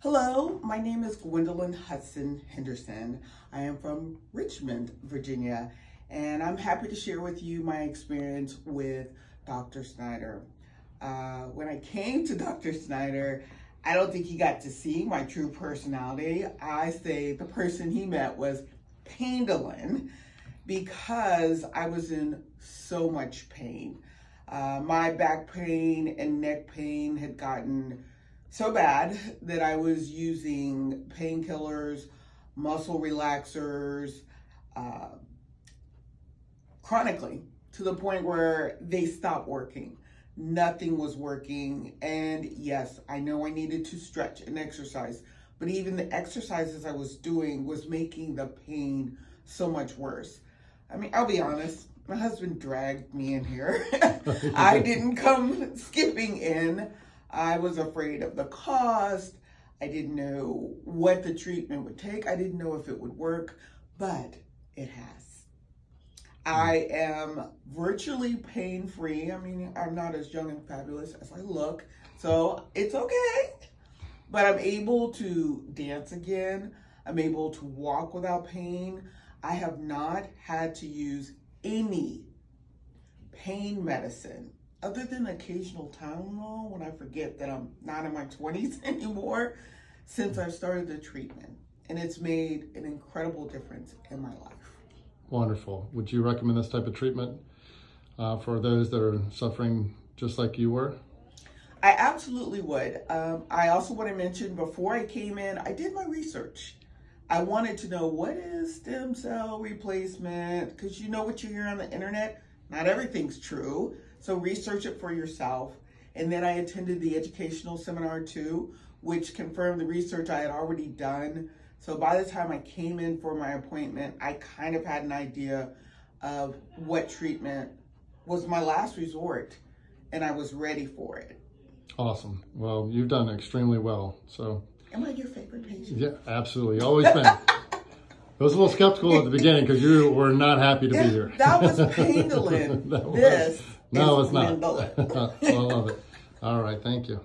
Hello, my name is Gwendolyn Hudson Henderson. I am from Richmond, Virginia, and I'm happy to share with you my experience with Dr. Snyder. Uh, when I came to Dr. Snyder, I don't think he got to see my true personality. I say the person he met was Paindolyn because I was in so much pain. Uh, my back pain and neck pain had gotten so bad that I was using painkillers, muscle relaxers, uh, chronically to the point where they stopped working. Nothing was working. And yes, I know I needed to stretch and exercise, but even the exercises I was doing was making the pain so much worse. I mean, I'll be honest, my husband dragged me in here. I didn't come skipping in. I was afraid of the cost. I didn't know what the treatment would take. I didn't know if it would work, but it has. Hmm. I am virtually pain free. I mean, I'm not as young and fabulous as I look, so it's okay. But I'm able to dance again. I'm able to walk without pain. I have not had to use any pain medicine other than occasional Tylenol when I forget that I'm not in my 20s anymore since I've started the treatment. And it's made an incredible difference in my life. Wonderful. Would you recommend this type of treatment uh, for those that are suffering just like you were? I absolutely would. Um, I also want to mention before I came in, I did my research. I wanted to know what is stem cell replacement because you know what you hear on the internet. Not everything's true. So research it for yourself. And then I attended the educational seminar too, which confirmed the research I had already done. So by the time I came in for my appointment, I kind of had an idea of what treatment was my last resort and I was ready for it. Awesome. Well, you've done extremely well. So Am I your favorite patient? Yeah, absolutely. Always been. I was a little skeptical at the beginning because you were not happy to be here. That was Paindolyn. this no, it's not. I love it. All right. Thank you.